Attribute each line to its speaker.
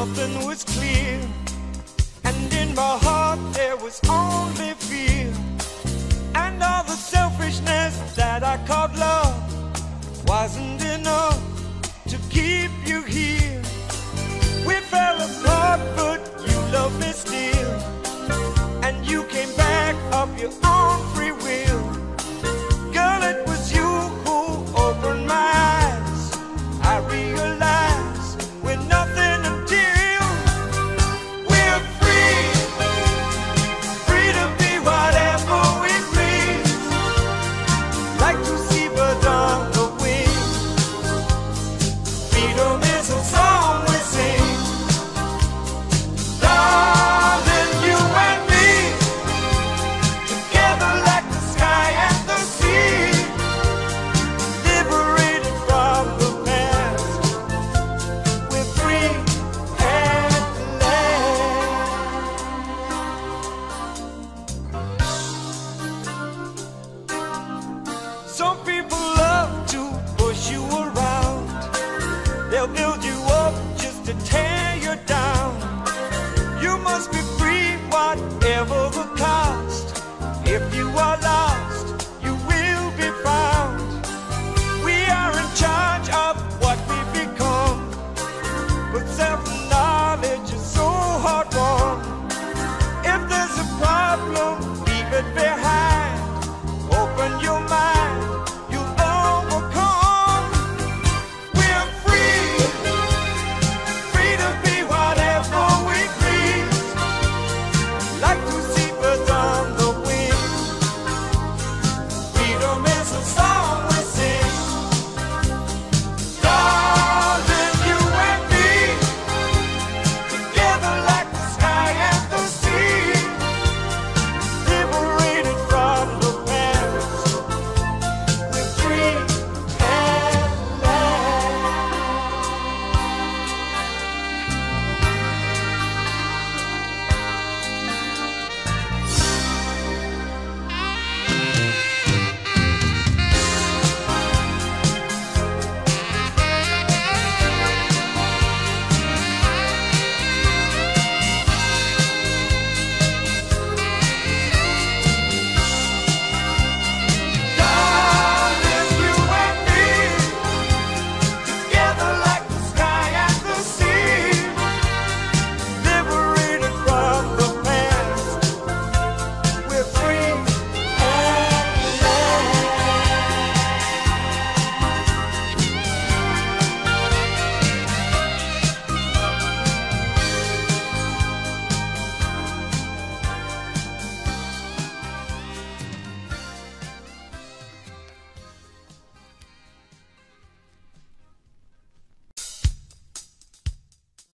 Speaker 1: nothing was clear. And in my heart there was only fear. And all the selfishness that I called love wasn't enough to keep you here. We fell apart, but you love me still. And you came back up your own. They'll build you up just to tear you down. You must be free, whatever the cost. If you are lost, you will be found. We are in charge of what we become, but self knowledge is so hard won. If there's a problem, leave it behind.